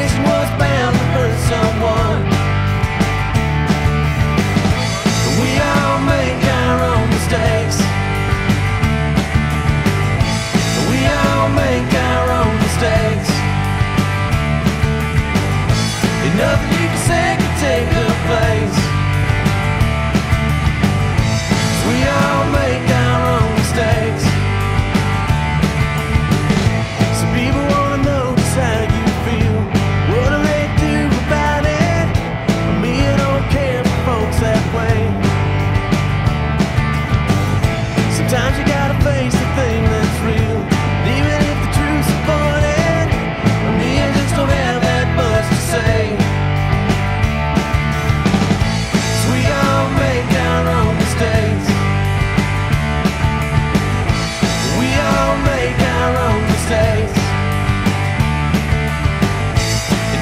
always was bound to hurt someone.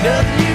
nothing